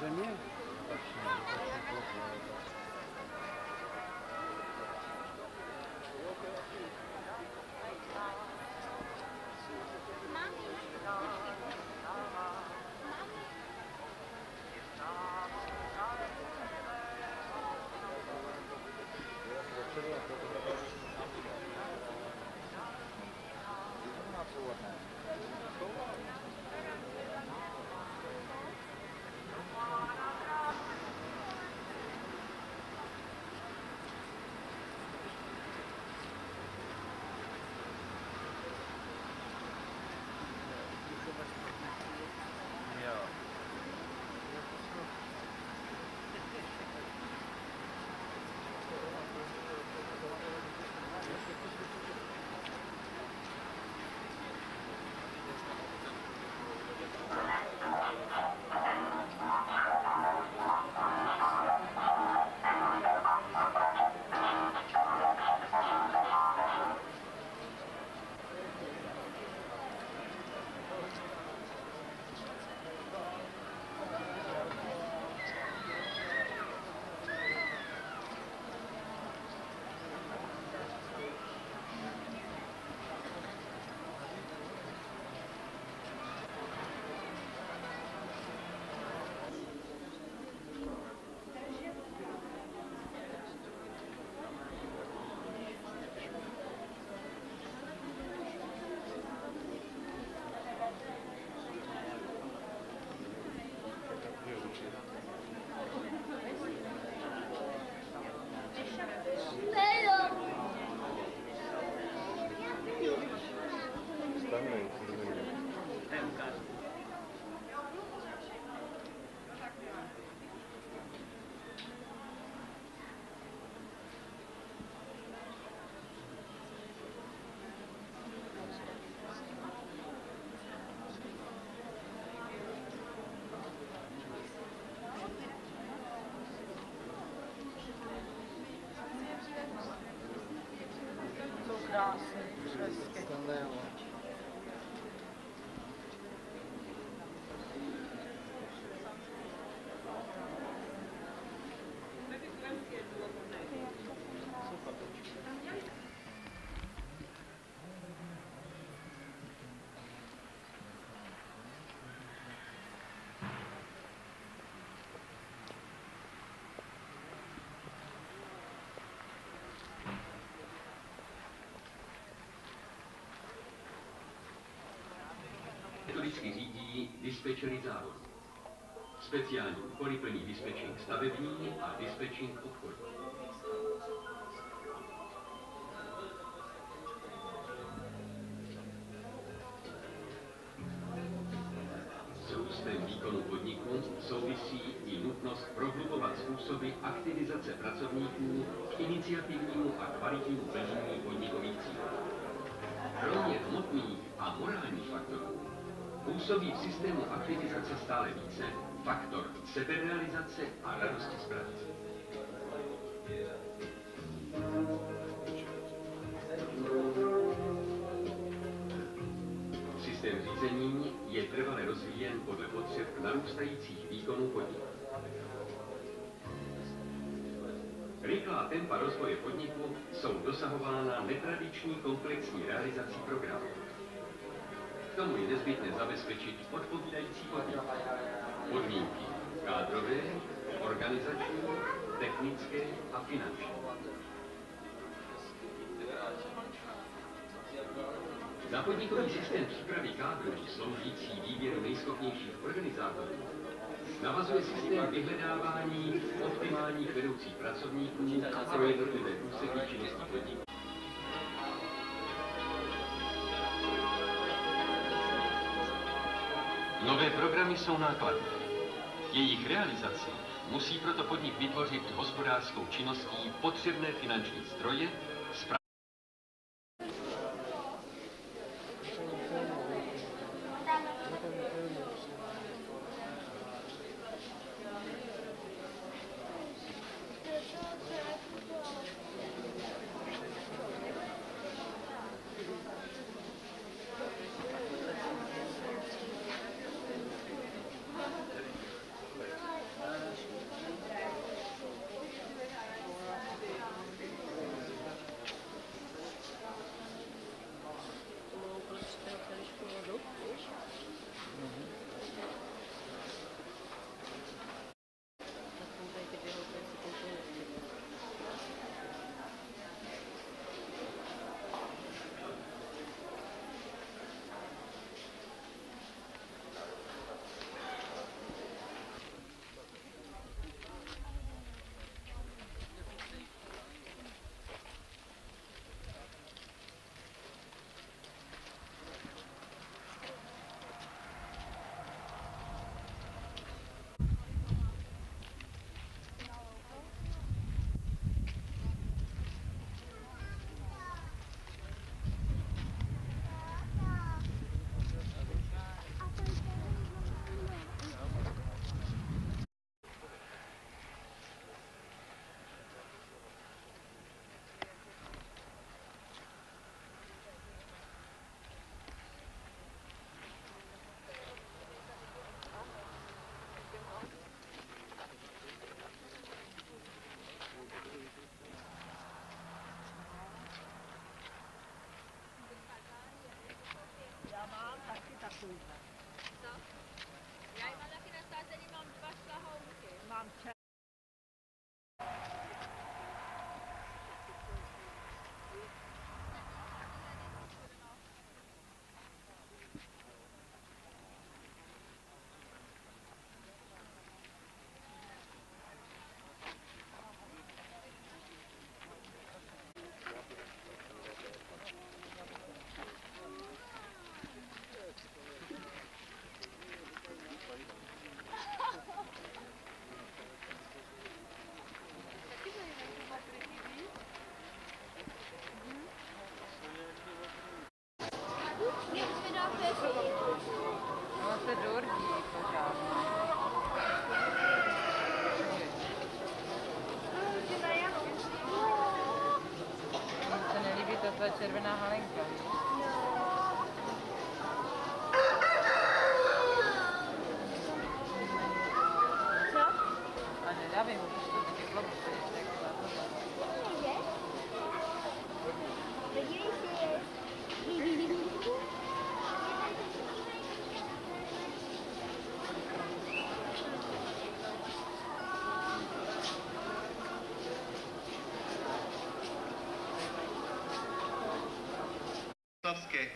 замен. Metodicky řídí dispečery závodu. Speciální úkoly plní dispečing stavební a dispečing obchodní. Výkonu podniku souvisí i nutnost prohlubovat způsoby aktivizace pracovníků k iniciativnímu a kvalitnímu plnění podnikových cílů. Kromě hmotných a morálních faktorů působí v systému aktivizace stále více faktor seberealizace a radosti z práce. Systém řízení je trvale rozvíjen podle potřeb narůstajících výkonů podniku. Rychlá tempa rozvoje podniku jsou dosahována netradiční komplexní realizací programů. Tomu je nezbytné zabezpečit odpovídající podnik. Podmínky kádrové, organizační, technické a finanční. Na podnikový systém přípravy kádrů sloužící výběru nejschopnějších organizátorů navazuje systém vyhledávání optimálních vedoucích pracovníků pro jednotlivé úseky činnosti podniku. Nové programy jsou nákladné. Jejich realizaci musí proto podnik vytvořit hospodářskou činností potřebné finanční zdroje, Czerwona halenka. Co? Ale ja to takie globo. Slavské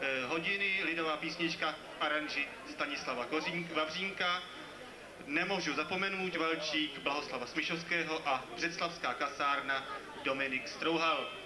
eh, hodiny, lidová písnička aranži Stanislava Kořín- Vavřínka, Nemůžu zapomenout Valčík Blahoslava Smišovského a Břeclavská kasárna Dominik Strouhal.